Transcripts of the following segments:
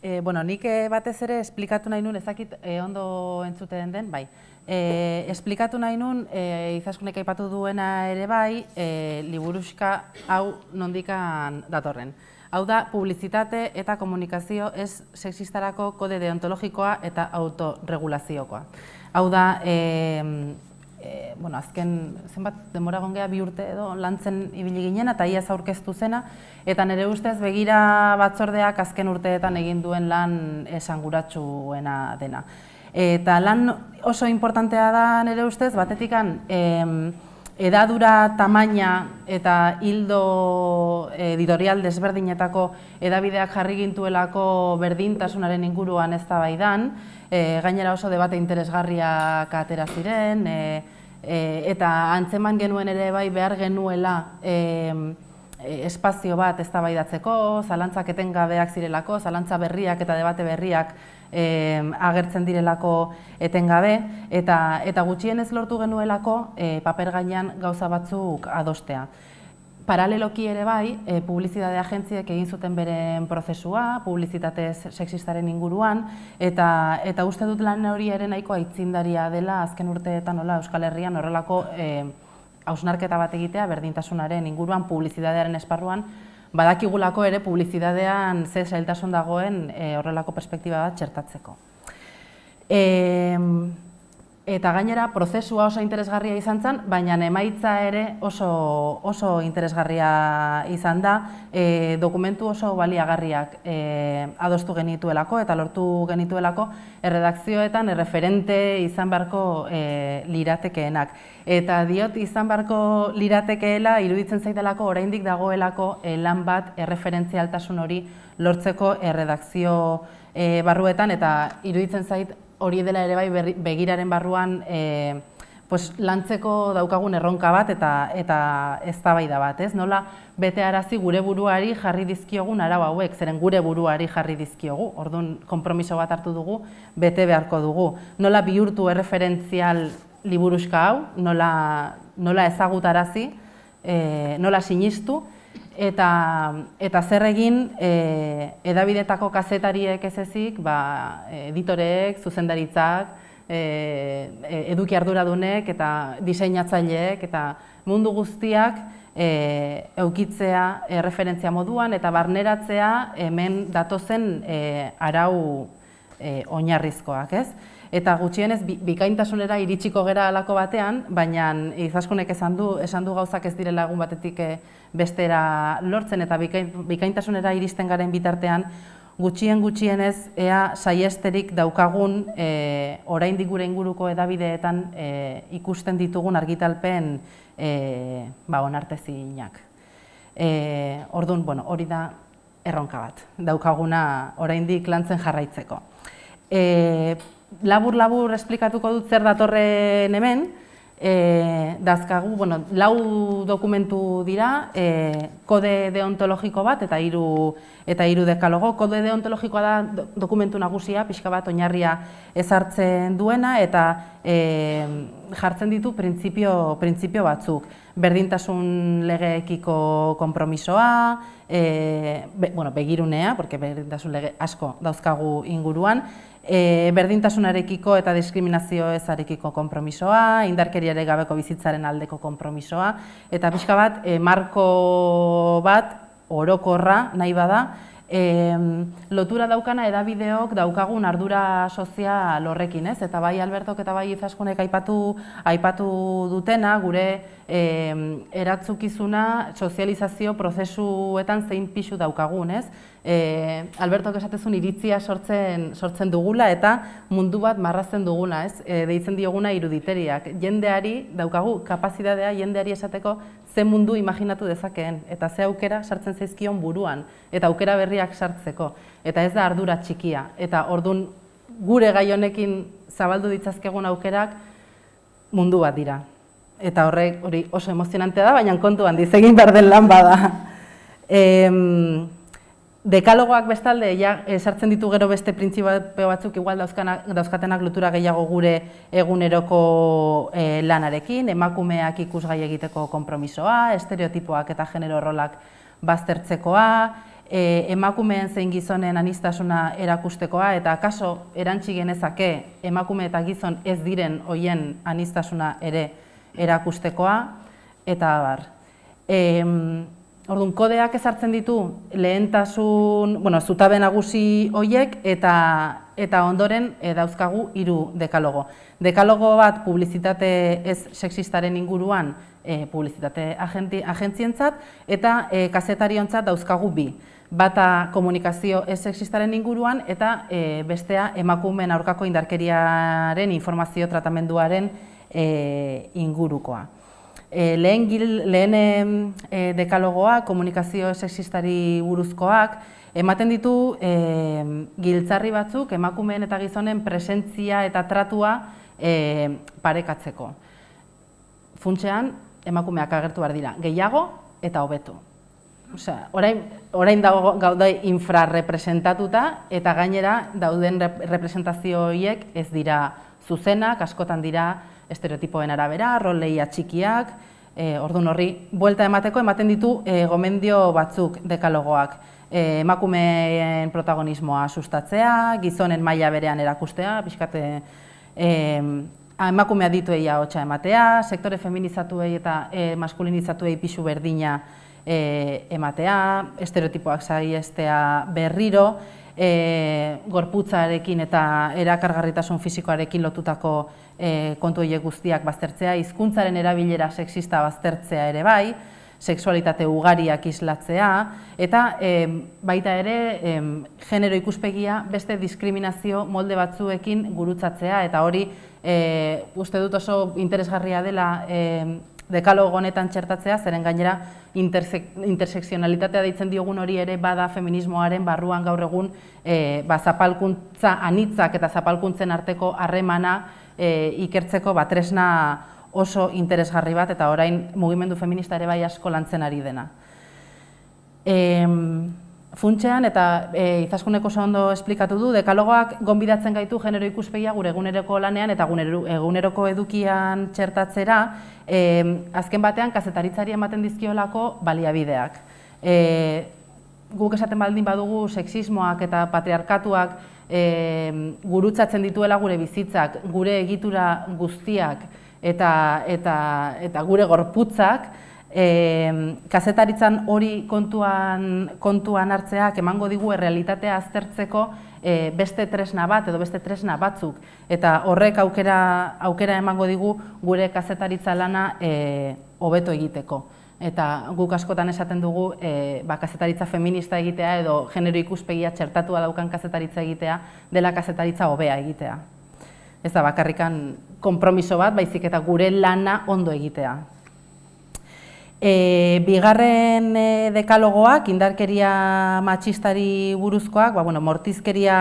E, bueno, nik eh, batez ere esplikatu nahi nun, ezakit e, ondo entzute den bai. E, esplikatu nahi nun, e, izaskunek aipatu duena ere bai, e, liburuska hau nondikan datorren. Hau da, publizitate eta komunikazio ez sexistarako kode deontologikoa eta autorregulaziokoa. Hau da, e, e, bueno, azken zenbat demora gongea bi urte edo lantzen ibili ginen eta iaz aurkeztu zena eta nire ustez begira batzordeak azken urteetan egin duen lan esanguratsuena dena. Eta lan oso importantea da nire ustez batetikan em, edadura tamaina eta hildo editorial desberdinetako edabideak jarri gintuelako berdintasunaren inguruan ez da baidan, e, gainera oso debate interesgarriak atera ziren, e, e, eta antzeman genuen ere bai behar genuela e, espazio bat ez baidatzeko, zalantzak etengabeak zirelako, zalantza berriak eta debate berriak e, agertzen direlako etengabe, eta, eta gutxien ez lortu genuelako e, paper gainean gauza batzuk adostea. Paraleloki ere bai, e, publizitate agentziek egin zuten beren prozesua, publizitate sexistaren inguruan, eta, eta uste dut lan hori ere nahiko aitzindaria dela azken urteetan nola Euskal Herrian horrelako e, hausnarketa bat egitea berdintasunaren inguruan, publizitatearen esparruan, badakigulako ere publizitatean ze zailtasun dagoen e, horrelako perspektiba bat txertatzeko. E, eta gainera prozesua oso interesgarria izan zen, baina emaitza ere oso, oso interesgarria izan da, e, dokumentu oso baliagarriak e, adostu genituelako eta lortu genituelako erredakzioetan erreferente izan beharko e, liratekeenak. Eta diot izan beharko liratekeela iruditzen zaitelako oraindik dagoelako e, lan bat erreferentzialtasun hori lortzeko erredakzio e, barruetan eta iruditzen zait hori dela ere bai begiraren barruan e, pues, lantzeko daukagun erronka bat eta eta eztabaida bat, ez? Nola bete arazi gure buruari jarri dizkiogun arau hauek, zeren gure buruari jarri dizkiogu. Ordun konpromiso bat hartu dugu, bete beharko dugu. Nola bihurtu erreferentzial liburuska hau, nola nola ezagutarazi, e, nola sinistu eta, eta zer egin e, edabidetako kazetariek ez ezik, ba, editoreek, zuzendaritzak, e, e eduki arduradunek eta diseinatzaileek eta mundu guztiak e, eukitzea e, referentzia moduan eta barneratzea hemen datozen e, arau e, oinarrizkoak, ez? Eta gutxienez bikaintasunera iritsiko gera alako batean, baina izaskunek esan du, esan du gauzak ez direla egun batetik eh, bestera lortzen eta bikaintasunera iristen garen bitartean, gutxien gutxienez ea saiesterik daukagun e, oraindik gure inguruko edabideetan e, ikusten ditugun argitalpen e, ba, onartezinak. E, orduan, bueno, hori da erronka bat, daukaguna oraindik lantzen jarraitzeko. E, labur-labur esplikatuko dut zer datorren hemen, e, dazkagu, bueno, lau dokumentu dira, e, kode deontologiko bat eta hiru eta hiru dekalogo. Kode deontologikoa da dokumentu nagusia, pixka bat oinarria ezartzen duena eta e, jartzen ditu printzipio, printzipio batzuk. Berdintasun legeekiko konpromisoa, e, be, bueno, begirunea, porque berdintasun lege asko dauzkagu inguruan, e, berdintasunarekiko eta diskriminazio ezarekiko konpromisoa, indarkeriare gabeko bizitzaren aldeko konpromisoa, eta pixka bat, e, marko bat, orokorra nahi bada, e, lotura daukana edabideok daukagun ardura sozial horrekin, ez? Eta bai Albertok eta bai Izaskunek aipatu aipatu dutena gure e, eratzukizuna sozializazio prozesuetan zein pixu daukagun, ez? E, Albertok esatezun iritzia sortzen, sortzen dugula eta mundu bat marrazten duguna, ez? E, deitzen dioguna iruditeriak. Jendeari, daukagu, kapazitatea jendeari esateko ze mundu imaginatu dezakeen eta ze aukera sartzen zaizkion buruan eta aukera berriak sartzeko. Eta ez da ardura txikia. Eta ordun gure gai honekin zabaldu ditzazkegun aukerak mundu bat dira. Eta horrek hori oso emozionantea da, baina kontuan dizegin behar den lan bada. Dekalogoak bestalde, ja, sartzen ditu gero beste printzipio batzuk igual dauzkatenak lotura gehiago gure eguneroko e, lanarekin, emakumeak ikusgai egiteko konpromisoa, estereotipoak eta genero rolak baztertzekoa, e, emakumeen zein gizonen anistasuna erakustekoa, eta kaso erantzi genezake emakume eta gizon ez diren hoien anistasuna ere erakustekoa, eta bar. E, Orduan, kodeak ezartzen ditu lehentasun, bueno, zutabe nagusi hoiek eta eta ondoren e, dauzkagu hiru dekalogo. Dekalogo bat publizitate ez sexistaren inguruan e, publizitate agenti, agentzientzat eta e, kazetariontzat dauzkagu bi. Bata komunikazio ez sexistaren inguruan eta e, bestea emakumeen aurkako indarkeriaren informazio tratamenduaren e, ingurukoa. E, lehen gil, lehen e, dekalogoa, komunikazio sexistari buruzkoak, ematen ditu e, giltzarri batzuk emakumeen eta gizonen presentzia eta tratua e, parekatzeko. Funtzean, emakumeak agertu behar dira, gehiago eta hobetu. Osea, orain, orain dago gaude infrarrepresentatuta eta gainera dauden representazio horiek ez dira zuzenak, askotan dira estereotipoen arabera, rolei atxikiak, e, ordun horri, buelta emateko ematen ditu e, gomendio batzuk dekalogoak. E, emakumeen protagonismoa sustatzea, gizonen maila berean erakustea, pixkate e, emakumea dituei hotxa ematea, sektore feminizatuei eta e, maskulinizatuei pisu berdina e, ematea, estereotipoak zaiestea berriro, e, gorputzarekin eta erakargarritasun fisikoarekin lotutako e, kontu horiek guztiak baztertzea, hizkuntzaren erabilera sexista baztertzea ere bai, sexualitate ugariak islatzea, eta e, baita ere e, genero ikuspegia beste diskriminazio molde batzuekin gurutzatzea, eta hori e, uste dut oso interesgarria dela e, dekalogo honetan txertatzea, zeren gainera intersekzionalitatea deitzen diogun hori ere bada feminismoaren barruan gaur egun e, ba, zapalkuntza anitzak eta zapalkuntzen arteko harremana e, ikertzeko batresna oso interesgarri bat eta orain mugimendu feminista ere bai asko lantzen ari dena. E, Funtxean, eta e, izaskuneko oso ondo esplikatu du, dekalogoak gonbidatzen gaitu genero ikuspegia gure eguneroko lanean eta eguneroko edukian txertatzera, e, azken batean kazetaritzari ematen dizkiolako baliabideak. E, guk esaten baldin badugu sexismoak eta patriarkatuak e, gurutzatzen dituela gure bizitzak, gure egitura guztiak eta, eta, eta gure gorputzak, e, kazetaritzan hori kontuan, kontuan hartzeak emango digu errealitatea aztertzeko e, beste tresna bat edo beste tresna batzuk. Eta horrek aukera, aukera emango digu gure kazetaritza lana e, hobeto egiteko. Eta guk askotan esaten dugu e, ba, kazetaritza feminista egitea edo genero ikuspegia txertatua daukan kazetaritza egitea dela kazetaritza hobea egitea. Ez da bakarrikan konpromiso bat, baizik eta gure lana ondo egitea. E, bigarren e, dekalogoak, indarkeria matxistari buruzkoak, ba, bueno, mortizkeria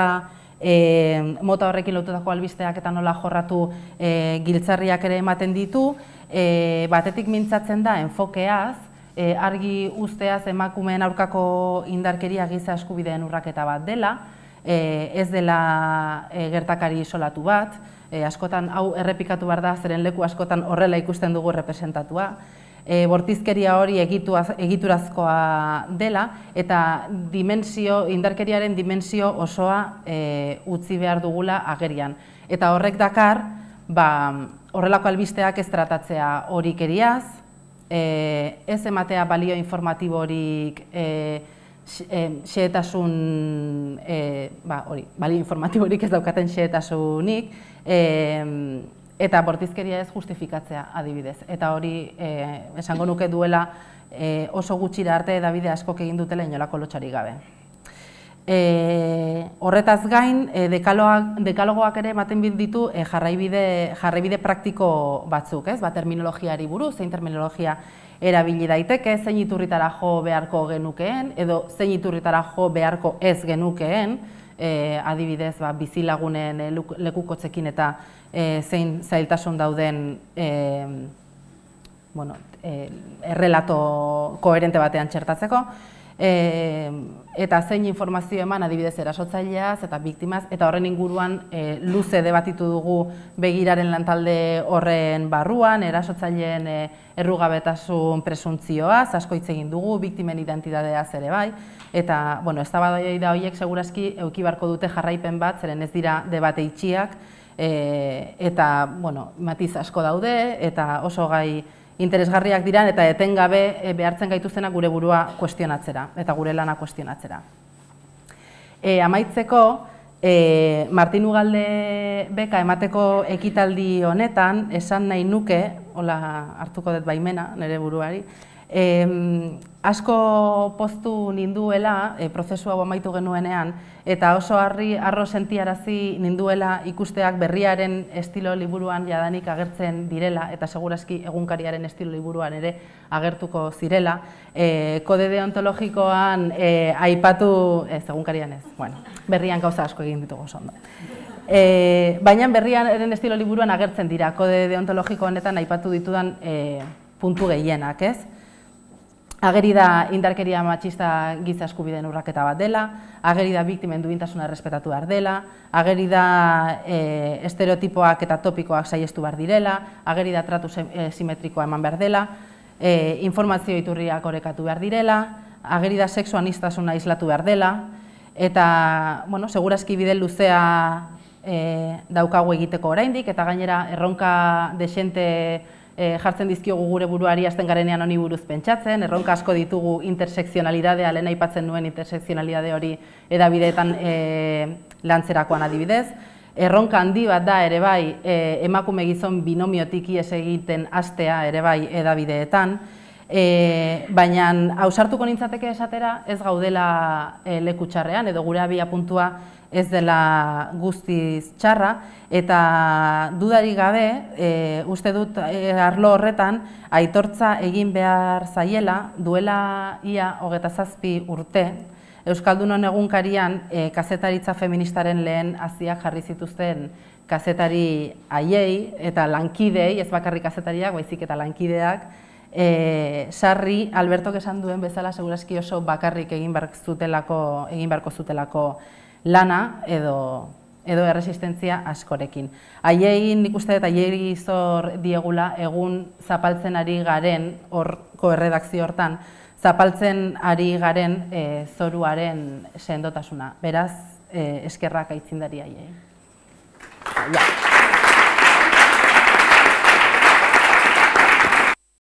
e, mota horrekin lotutako albisteak eta nola jorratu e, giltzarriak ere ematen ditu, e, batetik mintzatzen da enfokeaz, e, argi usteaz emakumeen aurkako indarkeria giza eskubideen urraketa bat dela, e, ez dela e, gertakari isolatu bat, e, askotan hau errepikatu behar da, zeren leku askotan horrela ikusten dugu representatua, e, bortizkeria hori egituaz, egiturazkoa dela eta dimensio, indarkeriaren dimensio osoa e, utzi behar dugula agerian. Eta horrek dakar, ba, horrelako albisteak ez tratatzea horikeriaz, e, ez ematea balio informatibo horik e, xeetasun, e, ba, hori, balio informatibo horik ez daukaten xeetasunik, e, eta bortizkeria ez justifikatzea adibidez. Eta hori e, esango nuke duela e, oso gutxira arte Davide askok egin dutela inolako lotxari gabe. E, horretaz gain, e, dekaloak, dekalogoak ere ematen ditu e, jarraibide, jarraibide praktiko batzuk, ez? Ba, terminologiari buruz, zein terminologia erabili daiteke, zein iturritara jo beharko genukeen, edo zein iturritara jo beharko ez genukeen, e, adibidez ba, bizilagunen e, lekukotzekin eta e, zein zailtasun dauden e, bueno, e, errelato koherente batean txertatzeko. E, eta zein informazio eman adibidez erasotzaileaz eta biktimaz, eta horren inguruan e, luze debatitu dugu begiraren lantalde horren barruan, erasotzaileen e, errugabetasun presuntzioa, asko hitz egin dugu, biktimen identitateaz ere bai, eta, bueno, ez da horiek segurazki eukibarko dute jarraipen bat, zeren ez dira debate itxiak, e, eta, bueno, matiz asko daude, eta oso gai interesgarriak dira eta etengabe e, behartzen gaituztenak gure burua kuestionatzera eta gure lana kuestionatzera. E, amaitzeko, e, Martin Ugalde beka emateko ekitaldi honetan, esan nahi nuke, hola hartuko dut baimena nire buruari, e, asko poztu ninduela, e, prozesu hau amaitu genuenean, eta oso harri arro sentiarazi ninduela ikusteak berriaren estilo liburuan jadanik agertzen direla, eta segurazki egunkariaren estilo liburuan ere agertuko zirela. E, kode deontologikoan e, aipatu, ez egunkarian ez, bueno, berrian gauza asko egin ditugu oso E, baina berriaren estilo liburuan agertzen dira, kode deontologiko honetan aipatu ditudan e, puntu gehienak, ez? Ageri da indarkeria matxista giza eskubideen urraketa bat dela, ageri da biktimen duintasuna errespetatu behar dela, ageri da e, estereotipoak eta topikoak saiestu behar direla, ageri da tratu e, simetrikoa eman behar dela, e, informazio iturriak orekatu behar direla, ageri da seksuan iztasuna islatu behar dela, eta, bueno, segurazki bide luzea e, daukagu egiteko oraindik eta gainera erronka desente e, jartzen dizkiogu gure buruari azten garenean honi buruz pentsatzen, erronka asko ditugu intersekzionalidadea, lehen aipatzen nuen intersekzionalidade hori edabideetan e, lantzerakoan adibidez. Erronka handi bat da ere bai e, emakume gizon binomiotik ies egiten astea ere bai edabideetan, e, baina hausartuko nintzateke esatera ez gaudela e, leku txarrean edo gure abia puntua ez dela guztiz txarra, eta dudari gabe, e, uste dut e, arlo horretan, aitortza egin behar zaiela, duela ia hogeta zazpi urte, Euskaldunon egunkarian e, kazetaritza feministaren lehen haziak jarri zituzten kazetari aiei eta lankidei, ez bakarrik kazetariak, baizik eta lankideak, e, sarri, Albertok esan duen bezala, seguraski oso bakarrik egin zutelako, egin beharko zutelako lana edo edo erresistentzia askorekin. Haiei nik uste dut haiei zor diegula egun zapaltzen ari garen horko erredakzio hortan zapaltzen ari garen e, zoruaren sendotasuna. Beraz, e, eskerrak aitzindari haiei. Ja.